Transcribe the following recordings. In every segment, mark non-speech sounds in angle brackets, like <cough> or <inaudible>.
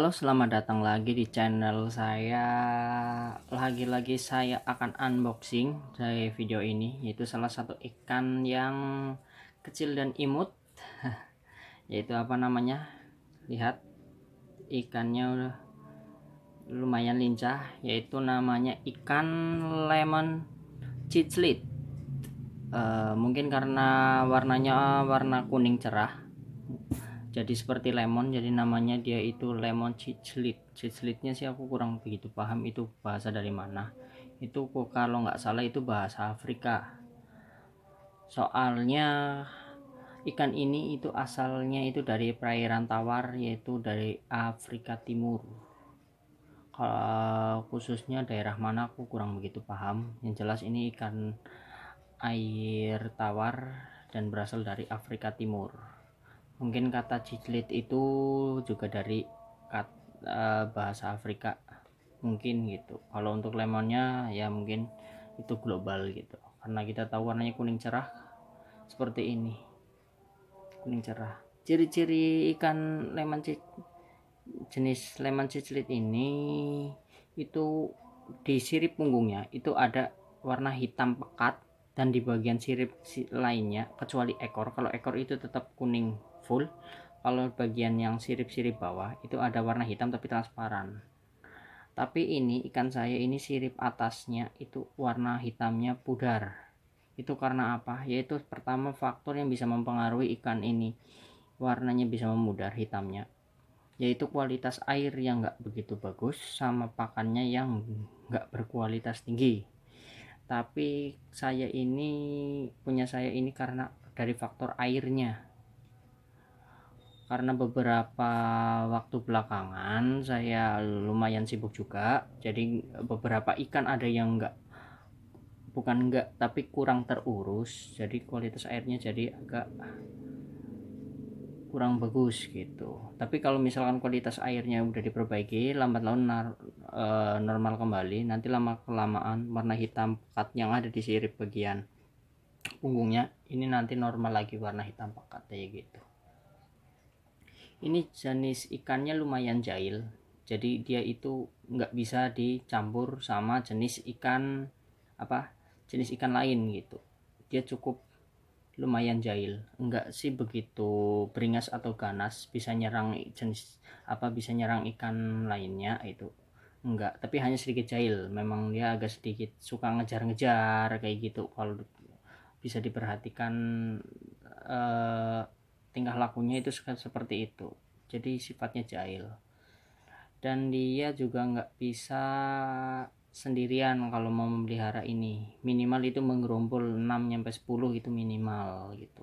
Halo, selamat datang lagi di channel saya. Lagi-lagi saya akan unboxing dari video ini, yaitu salah satu ikan yang kecil dan imut, <laughs> yaitu apa namanya? Lihat, ikannya udah lumayan lincah, yaitu namanya ikan lemon ciclit. Uh, mungkin karena warnanya warna kuning cerah jadi seperti lemon jadi namanya dia itu lemon ciclit ciclitnya sih aku kurang begitu paham itu bahasa dari mana. Itu kalau nggak salah itu bahasa Afrika. Soalnya ikan ini itu asalnya itu dari perairan tawar yaitu dari Afrika Timur. Kalau khususnya daerah mana aku kurang begitu paham. Yang jelas ini ikan air tawar dan berasal dari Afrika Timur mungkin kata ciclit itu juga dari kat, uh, bahasa Afrika. Mungkin gitu. Kalau untuk lemonnya ya mungkin itu global gitu. Karena kita tahu warnanya kuning cerah seperti ini. Kuning cerah. Ciri-ciri ikan lemon ciclit jenis lemon ciclit ini itu di sirip punggungnya itu ada warna hitam pekat dan di bagian sirip lainnya kecuali ekor. Kalau ekor itu tetap kuning full. Kalau bagian yang sirip-sirip bawah itu ada warna hitam tapi transparan. Tapi ini ikan saya ini sirip atasnya itu warna hitamnya pudar. Itu karena apa? Yaitu pertama faktor yang bisa mempengaruhi ikan ini. Warnanya bisa memudar hitamnya. Yaitu kualitas air yang nggak begitu bagus sama pakannya yang nggak berkualitas tinggi. Tapi saya ini punya saya ini karena dari faktor airnya karena beberapa waktu belakangan saya lumayan sibuk juga jadi beberapa ikan ada yang enggak bukan enggak tapi kurang terurus jadi kualitas airnya jadi agak kurang bagus gitu. Tapi kalau misalkan kualitas airnya udah diperbaiki lambat laun e, normal kembali nanti lama kelamaan warna hitam pekat yang ada di sirip bagian punggungnya ini nanti normal lagi warna hitam pekat kayak gitu ini jenis ikannya lumayan jahil. Jadi dia itu nggak bisa dicampur sama jenis ikan apa jenis ikan lain gitu. Dia cukup lumayan jahil. Enggak sih begitu beringas atau ganas bisa nyerang jenis apa bisa nyerang ikan lainnya itu. Enggak tapi hanya sedikit jahil. Memang dia agak sedikit suka ngejar-ngejar kayak gitu. Kalau bisa diperhatikan eh, tingkah lakunya itu seperti itu. Jadi sifatnya jahil. Dan dia juga nggak bisa sendirian kalau mau memelihara ini. Minimal itu menggerombol 6 sampai 10 itu minimal gitu.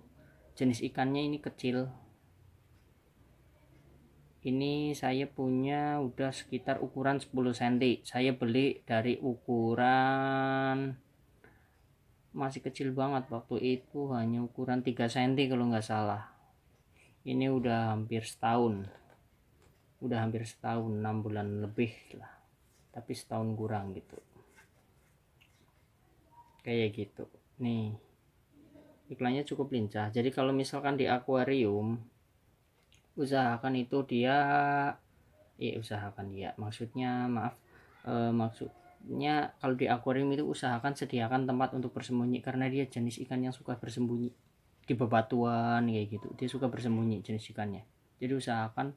Jenis ikannya ini kecil. Ini saya punya udah sekitar ukuran 10 cm saya beli dari ukuran masih kecil banget waktu itu hanya ukuran 3 cm kalau nggak salah ini udah hampir setahun. Udah hampir setahun enam bulan lebih lah. Tapi setahun kurang gitu. Kayak gitu. Nih iklannya cukup lincah. Jadi kalau misalkan di akuarium usahakan itu dia eh usahakan dia. Maksudnya maaf e, maksudnya kalau di akuarium itu usahakan sediakan tempat untuk bersembunyi karena dia jenis ikan yang suka bersembunyi di bebatuan kayak gitu. Dia suka bersembunyi jenis ikannya. Jadi usahakan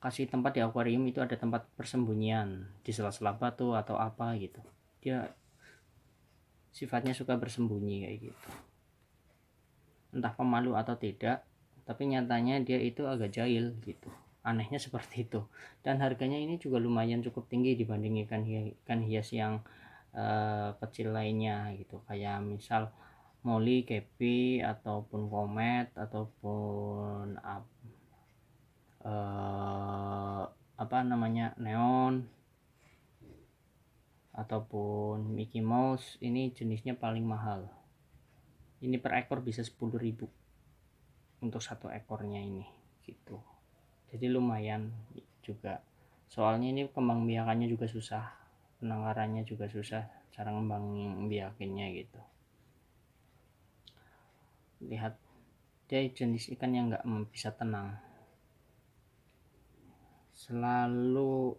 kasih tempat di akuarium itu ada tempat persembunyian di sela-sela batu atau apa gitu. Dia sifatnya suka bersembunyi kayak gitu. Entah pemalu atau tidak tapi nyatanya dia itu agak jahil gitu. Anehnya <laughs> seperti itu. Dan harganya ini juga lumayan cukup tinggi dibanding ikan hias yang uh, kecil lainnya gitu. Kayak misal Molly, Kepi ataupun Komet ataupun uh, uh, apa namanya Neon ataupun Mickey Mouse ini jenisnya paling mahal. Ini per ekor bisa 10.000 untuk satu ekornya ini gitu. Jadi lumayan juga. Soalnya ini kembang biakannya juga susah penangkarannya juga susah cara ngembang biakinnya gitu lihat dia jenis ikan yang nggak bisa tenang. Selalu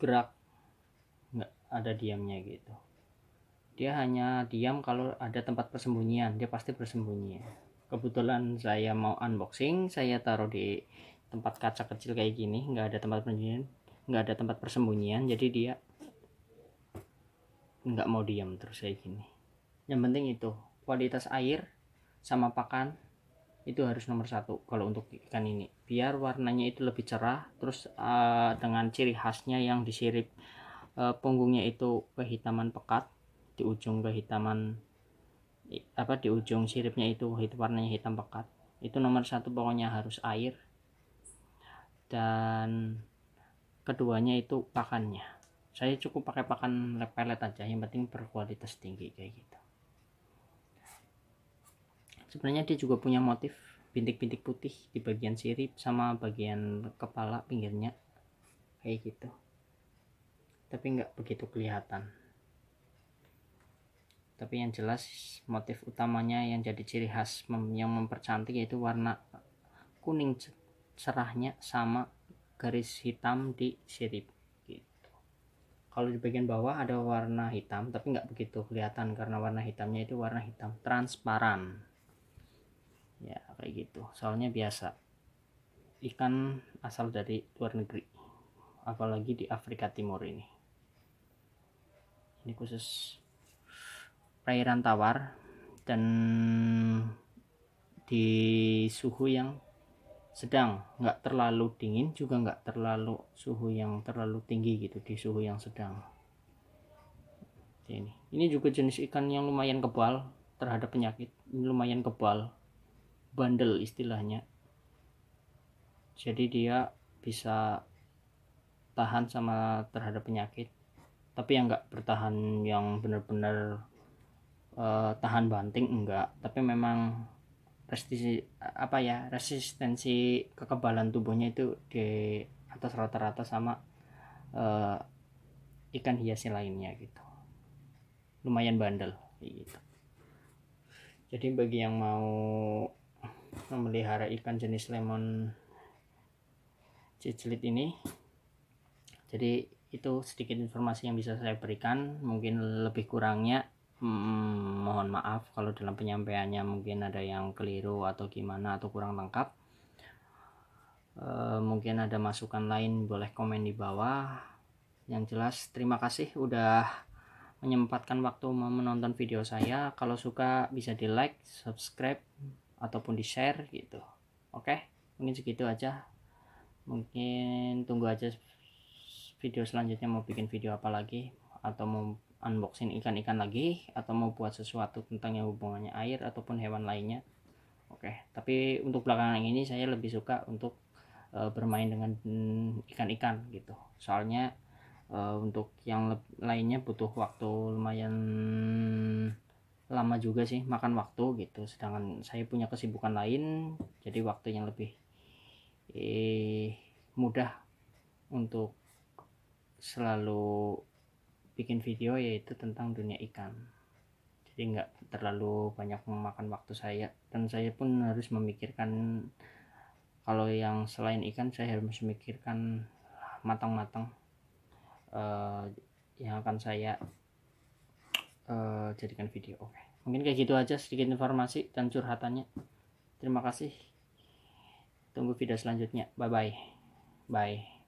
gerak nggak ada diamnya gitu. Dia hanya diam kalau ada tempat persembunyian. Dia pasti bersembunyi. Kebetulan saya mau unboxing saya taruh di tempat kaca kecil kayak gini nggak ada tempat persembunyian nggak ada tempat persembunyian jadi dia nggak mau diam terus kayak gini. Yang penting itu kualitas air sama pakan itu harus nomor satu kalau untuk ikan ini. Biar warnanya itu lebih cerah terus uh, dengan ciri khasnya yang disirip uh, punggungnya itu kehitaman pekat di ujung kehitaman apa di ujung siripnya itu itu warnanya hitam pekat. Itu nomor satu pokoknya harus air dan keduanya itu pakannya. Saya cukup pakai pakan pelet aja yang penting berkualitas tinggi kayak gitu sebenarnya dia juga punya motif bintik-bintik putih di bagian sirip sama bagian kepala pinggirnya. Kayak gitu. Tapi nggak begitu kelihatan. Tapi yang jelas motif utamanya yang jadi ciri khas yang mempercantik yaitu warna kuning cerahnya sama garis hitam di sirip gitu. Kalau di bagian bawah ada warna hitam tapi nggak begitu kelihatan karena warna hitamnya itu warna hitam transparan ya kayak gitu. Soalnya biasa. Ikan asal dari luar negeri. Apalagi di Afrika Timur ini. Ini khusus perairan tawar dan di suhu yang sedang. Nggak terlalu dingin juga nggak terlalu suhu yang terlalu tinggi gitu di suhu yang sedang. Ini ini juga jenis ikan yang lumayan kebal terhadap penyakit. Ini lumayan kebal bandel istilahnya. Jadi dia bisa tahan sama terhadap penyakit tapi yang nggak bertahan yang benar-benar uh, tahan banting enggak. Tapi memang resistensi apa ya resistensi kekebalan tubuhnya itu di atas rata-rata sama uh, ikan hias lainnya gitu. Lumayan bandel gitu. Jadi bagi yang mau memelihara ikan jenis lemon ciclit ini. Jadi itu sedikit informasi yang bisa saya berikan. Mungkin lebih kurangnya hmm, mohon maaf kalau dalam penyampaiannya mungkin ada yang keliru atau gimana atau kurang lengkap. E, mungkin ada masukan lain boleh komen di bawah. Yang jelas terima kasih udah menyempatkan waktu menonton video saya. Kalau suka bisa di like subscribe ataupun di share gitu. Oke? Mungkin segitu aja. Mungkin tunggu aja video selanjutnya mau bikin video apa lagi atau mau unboxing ikan-ikan lagi atau mau buat sesuatu tentang yang hubungannya air ataupun hewan lainnya. Oke? Tapi untuk belakangan ini saya lebih suka untuk uh, bermain dengan ikan-ikan gitu. Soalnya uh, untuk yang lainnya butuh waktu lumayan lama juga sih makan waktu gitu. Sedangkan saya punya kesibukan lain jadi waktu yang lebih eh, mudah untuk selalu bikin video yaitu tentang dunia ikan. Jadi nggak terlalu banyak memakan waktu saya. Dan saya pun harus memikirkan kalau yang selain ikan saya harus memikirkan matang-matang uh, yang akan saya uh, jadikan video. Oke. Okay. mungkin kayak gitu aja sedikit informasi dan curhatannya. Terima kasih. Tunggu video selanjutnya. Bye. Bye bye